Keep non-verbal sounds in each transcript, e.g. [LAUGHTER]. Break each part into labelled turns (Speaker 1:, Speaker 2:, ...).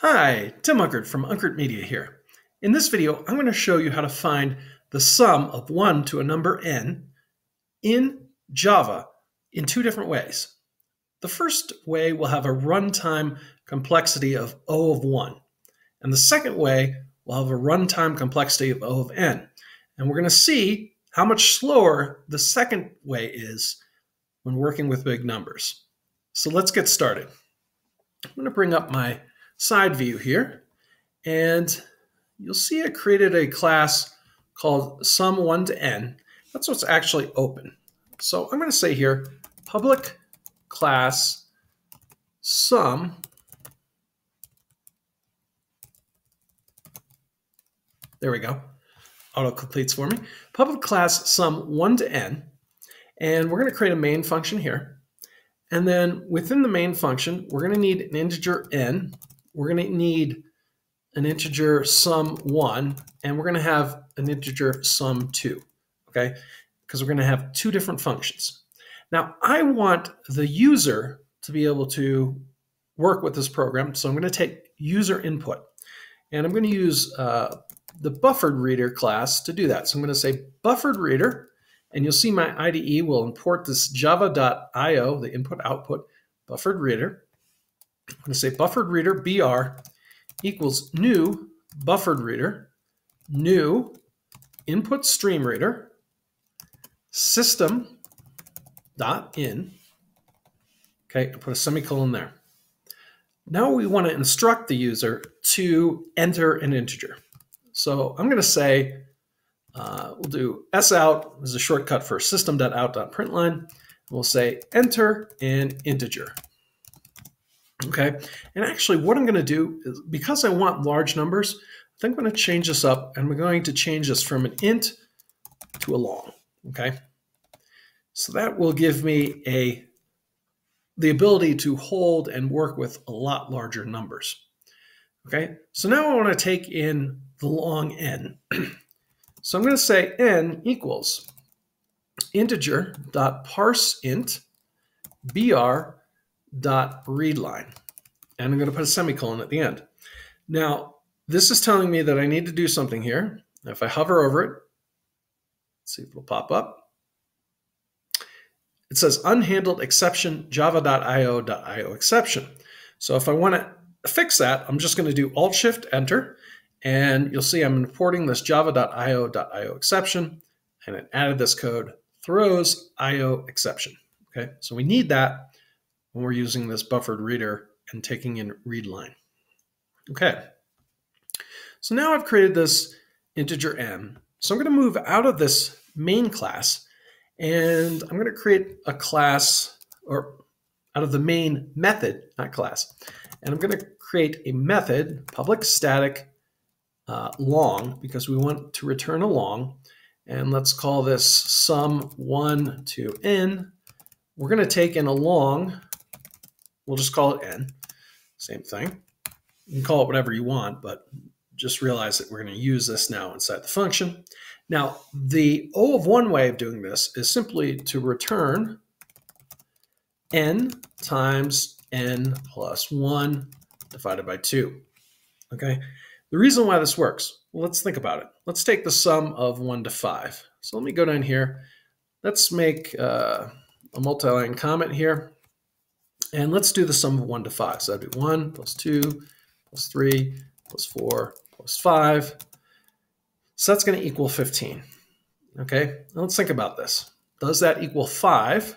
Speaker 1: Hi, Tim Unkert from Unkert Media here. In this video, I'm going to show you how to find the sum of 1 to a number n in Java in two different ways. The first way will have a runtime complexity of O of 1, and the second way will have a runtime complexity of O of n. And we're going to see how much slower the second way is when working with big numbers. So let's get started. I'm going to bring up my side view here, and you'll see I created a class called sum1 to n. That's what's actually open. So I'm going to say here, public class sum There we go. Auto completes for me. Public class sum 1 to n. And we're going to create a main function here. And then within the main function, we're going to need an integer n. We're going to need an integer sum 1, and we're going to have an integer sum 2, okay? Because we're going to have two different functions. Now, I want the user to be able to work with this program, so I'm going to take user input. And I'm going to use uh, the buffered reader class to do that. So I'm going to say buffered reader, and you'll see my IDE will import this java.io, the input output buffered reader. I'm going to say buffered reader br equals new buffered reader, new input stream reader, system dot in. Okay, I'll put a semicolon there. Now we want to instruct the user to enter an integer. So I'm going to say uh, we'll do s out as a shortcut for system.out.println. We'll say enter an integer. Okay, and actually what I'm going to do is because I want large numbers, I think I'm going to change this up and we're going to change this from an int to a long. Okay, so that will give me a the ability to hold and work with a lot larger numbers. Okay, so now I want to take in the long n. [CLEARS THROAT] So I'm going to say n equals integer dot parse int br dot readline. And I'm going to put a semicolon at the end. Now, this is telling me that I need to do something here. If I hover over it, see if it'll pop up. It says unhandled exception java.io.io exception. So if I want to fix that, I'm just going to do Alt Shift Enter and you'll see I'm importing this java.io.io exception, and it added this code throws IO exception. Okay, so we need that when we're using this buffered reader and taking in read line. Okay, so now I've created this integer n. So I'm going to move out of this main class and I'm going to create a class or out of the main method, not class. And I'm going to create a method, public static uh, long because we want to return a long. And let's call this sum 1 to n. We're going to take in a long. We'll just call it n. Same thing. You can call it whatever you want, but just realize that we're going to use this now inside the function. Now, the O of 1 way of doing this is simply to return n times n plus 1 divided by 2. Okay, the reason why this works, well, let's think about it. Let's take the sum of 1 to 5. So let me go down here. Let's make uh, a multi-line comment here. And let's do the sum of 1 to 5. So that'd be 1 plus 2 plus 3 plus 4 plus 5. So that's going to equal 15. Okay, now let's think about this. Does that equal 5?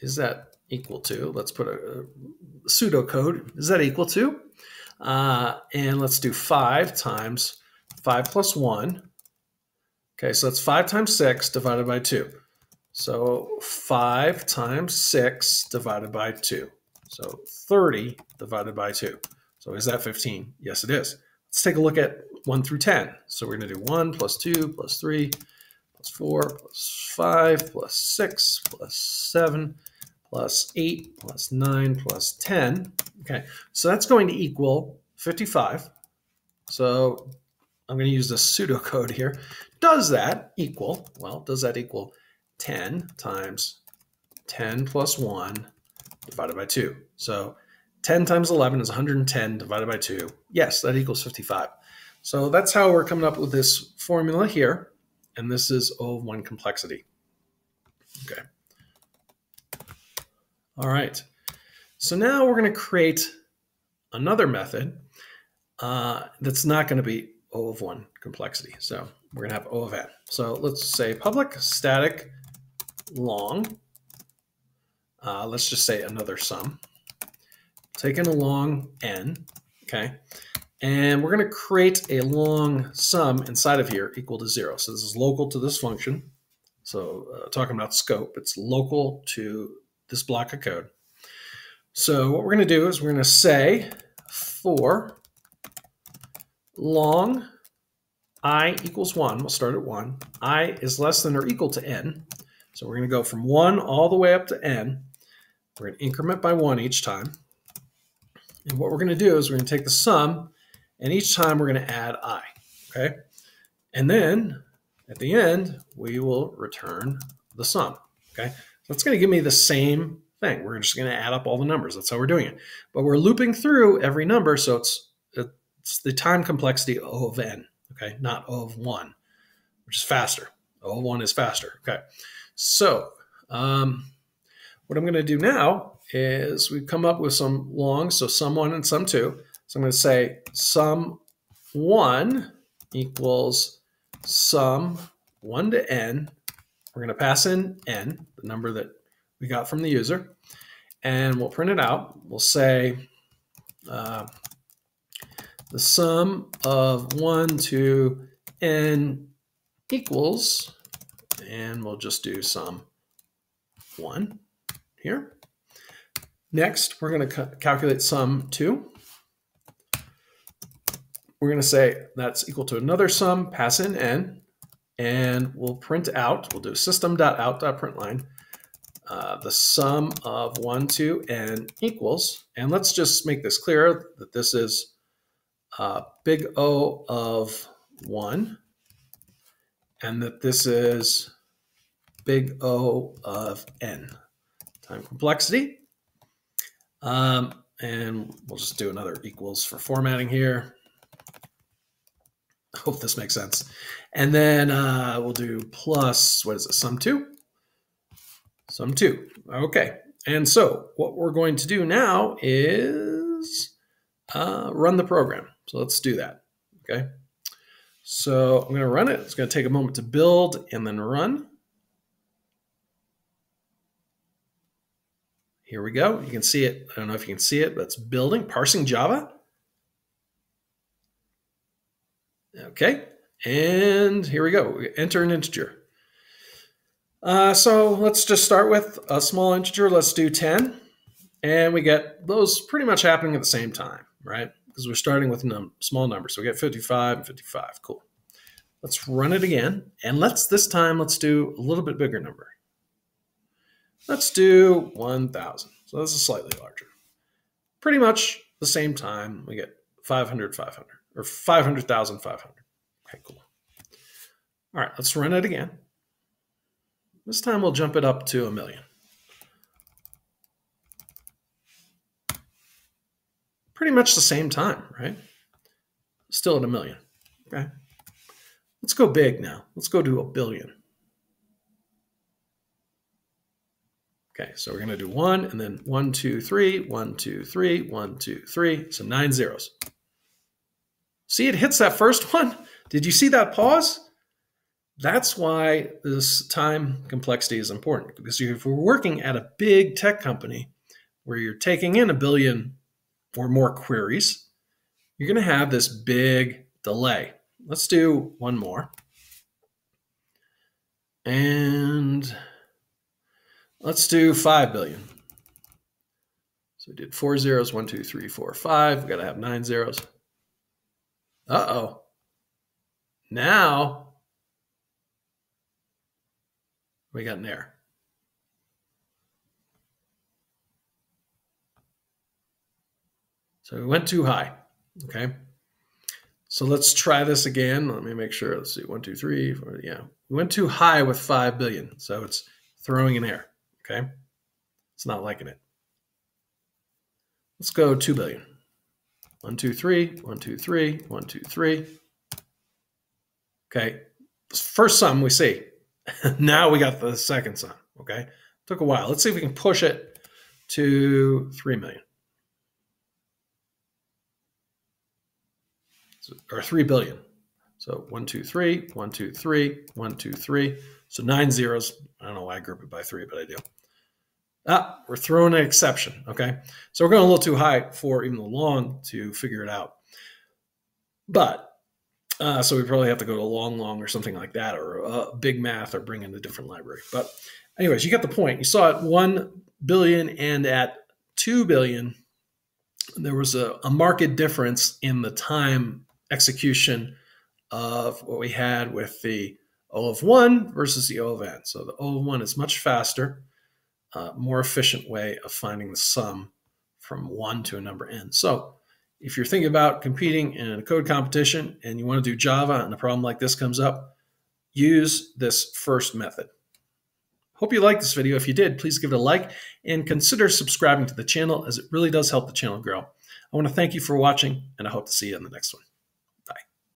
Speaker 1: Is that equal to, let's put a, a pseudocode, is that equal to? Uh, and let's do 5 times 5 plus 1. Okay, so that's 5 times 6 divided by 2. So 5 times 6 divided by 2. So 30 divided by 2. So is that 15? Yes, it is. Let's take a look at 1 through 10. So we're going to do 1 plus 2 plus 3 plus 4 plus 5 plus 6 plus 7 plus 8 plus 9 plus 10. Okay, so that's going to equal 55. So I'm going to use the pseudocode here. Does that equal, well, does that equal 10 times 10 plus 1 divided by 2? So 10 times 11 is 110 divided by 2. Yes, that equals 55. So that's how we're coming up with this formula here. And this is O of 1 complexity. Okay. All right. So now we're going to create another method uh, that's not going to be O of 1 complexity. So we're going to have O of n. So let's say public static long. Uh, let's just say another sum. Taking a long n, okay? And we're going to create a long sum inside of here equal to 0. So this is local to this function. So uh, talking about scope, it's local to this block of code. So what we're going to do is we're going to say for long i equals 1, we'll start at 1, i is less than or equal to n. So we're going to go from 1 all the way up to n. We're going to increment by 1 each time. And what we're going to do is we're going to take the sum, and each time we're going to add i. Okay? And then at the end, we will return the sum. Okay? So that's going to give me the same thing. We're just going to add up all the numbers. That's how we're doing it. But we're looping through every number, so it's it's the time complexity O of n, okay, not O of 1, which is faster. O of 1 is faster, okay. So um, what I'm going to do now is we've come up with some longs, so sum 1 and sum 2. So I'm going to say sum 1 equals sum 1 to n. We're going to pass in n, the number that we got from the user, and we'll print it out. We'll say uh, the sum of 1 to n equals, and we'll just do sum 1 here. Next, we're going to calculate sum 2. We're going to say that's equal to another sum, pass in n, and we'll print out, we'll do system.out.println, uh, the sum of 1 to n equals, and let's just make this clear that this is uh, big O of 1, and that this is big O of n, time complexity. Um, and we'll just do another equals for formatting here. Hope this makes sense. And then uh, we'll do plus, what is it, sum 2? Sum 2. Okay. And so what we're going to do now is uh, run the program. So let's do that. Okay. So I'm going to run it. It's going to take a moment to build and then run. Here we go. You can see it. I don't know if you can see it, but it's building, parsing Java. Okay. And here we go. Enter an integer. Uh, so let's just start with a small integer. Let's do 10. And we get those pretty much happening at the same time, right? Because we're starting with num small numbers. So we get 55 and 55. Cool. Let's run it again. And let's this time, let's do a little bit bigger number. Let's do 1,000. So this is slightly larger. Pretty much the same time, we get 500, 500, or 500,000, 500. Okay, cool. All right, let's run it again. This time we'll jump it up to a million. Pretty much the same time, right? Still at a million. Okay. Let's go big now. Let's go to a billion. Okay, so we're going to do one and then one, two, three, one, two, three, one, two, three. So nine zeros. See, it hits that first [LAUGHS] one. Did you see that pause? That's why this time complexity is important because if we're working at a big tech company where you're taking in a billion or more queries, you're going to have this big delay. Let's do one more. And let's do 5 billion. So we did four zeros, one, two, three, four, five. We got to have nine zeros. Uh-oh. Now we got an error. So we went too high. Okay. So let's try this again. Let me make sure. Let's see. One, two, three, four. Yeah. We went too high with 5 billion. So it's throwing an error. Okay. It's not liking it. Let's go 2 billion. 1, 2, 3, 1, 2, 3, 1, 2, 3. Okay, first sum we see. [LAUGHS] now we got the second sum, okay? Took a while. Let's see if we can push it to 3 million. Or 3 billion. So 1, 2, 3, 1, 2, 3, 1, 2, 3. So nine zeros. I don't know why I group it by three, but I do. Ah, we're throwing an exception, okay? So we're going a little too high for even the long to figure it out. But, uh, so we probably have to go to long, long or something like that, or uh, big math, or bring in a different library. But anyways, you get the point. You saw at 1 billion and at 2 billion, there was a, a marked difference in the time execution of what we had with the O of 1 versus the O of n. So the O of 1 is much faster, uh, more efficient way of finding the sum from 1 to a number n. So if you're thinking about competing in a code competition and you want to do Java and a problem like this comes up, use this first method. Hope you liked this video. If you did, please give it a like and consider subscribing to the channel as it really does help the channel grow. I want to thank you for watching and I hope to see you in the next one.